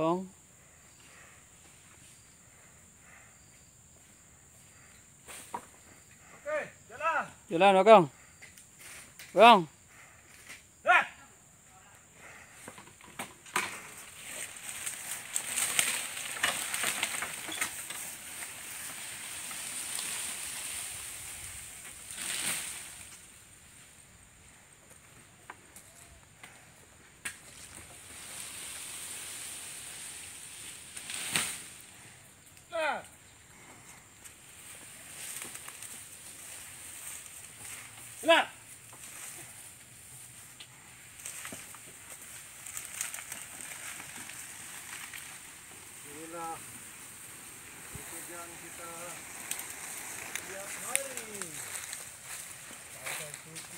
con Ok, chờ la Chờ la nữa con Phải không? Cepat. Inilah hujan kita setiap hari. Tak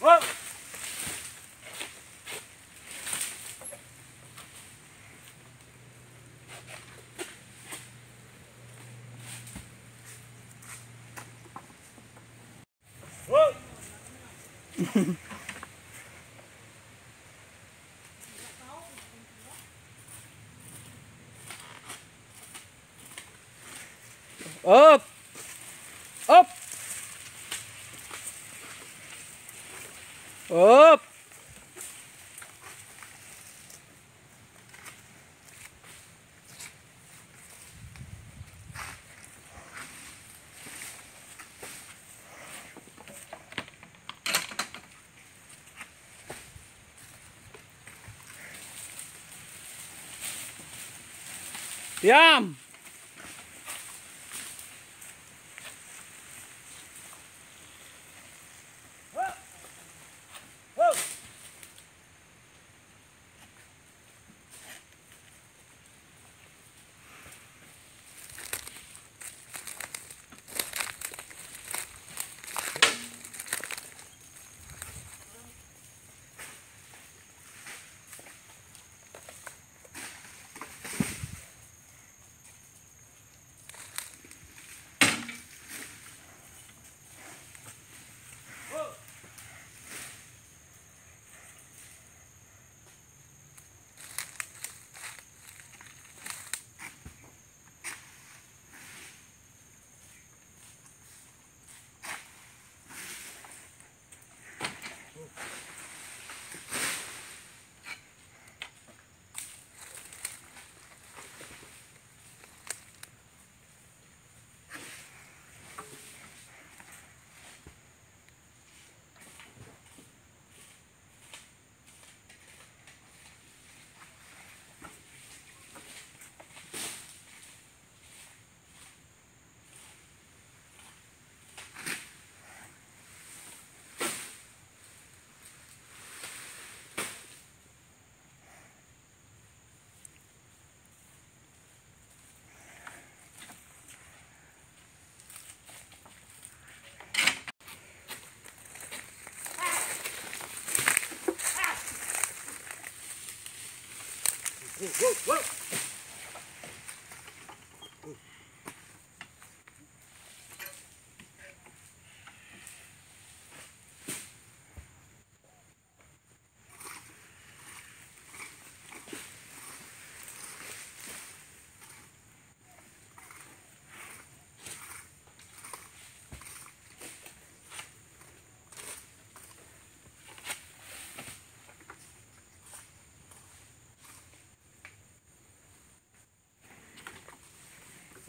Whoa! Up! Up. Yum! whoa, whoa.